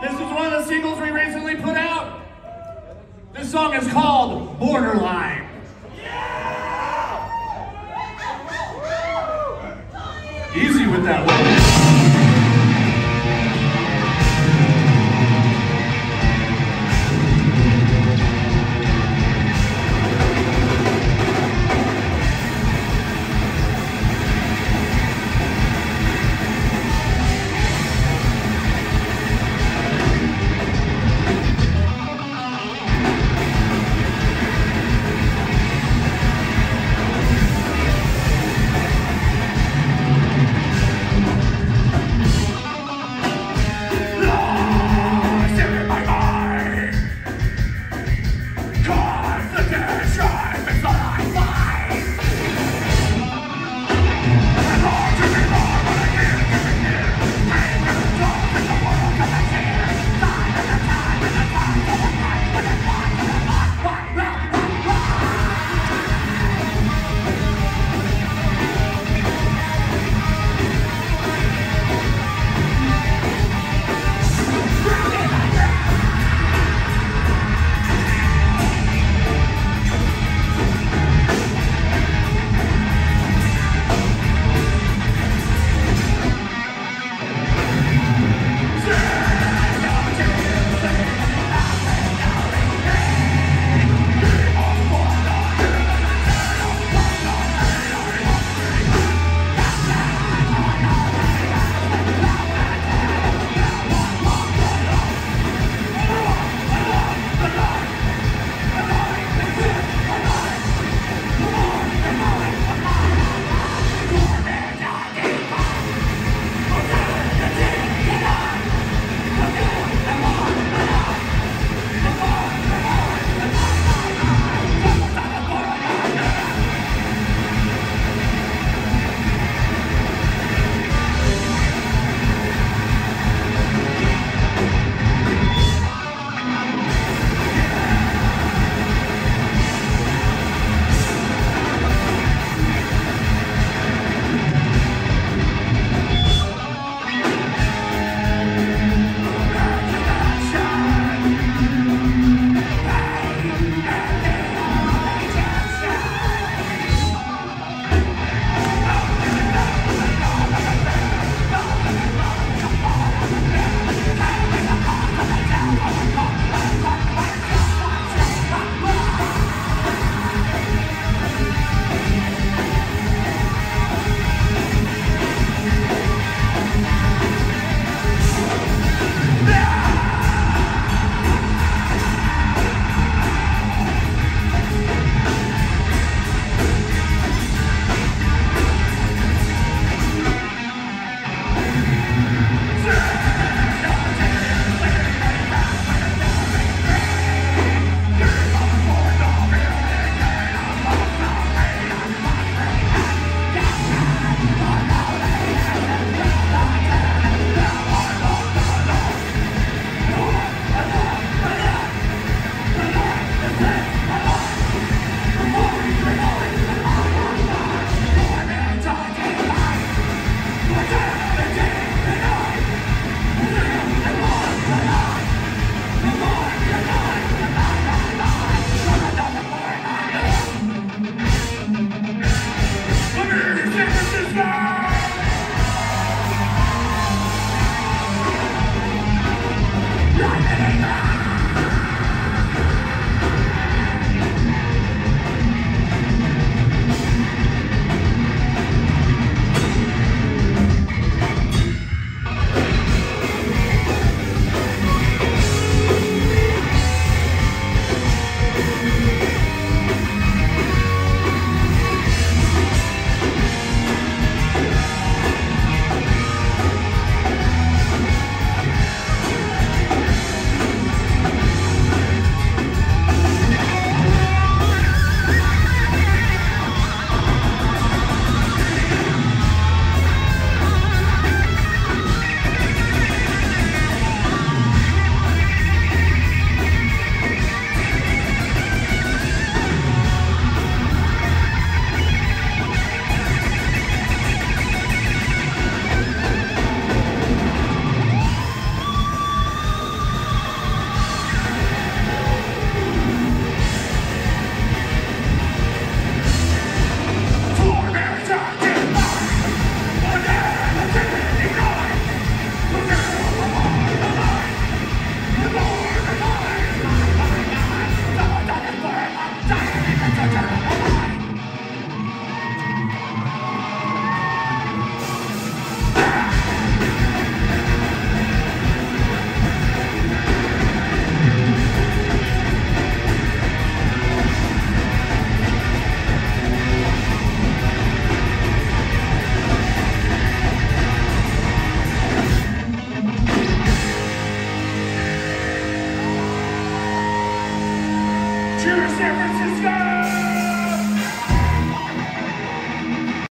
This is one of the singles we recently put out. This song is called Borderline. Easy with that one. difference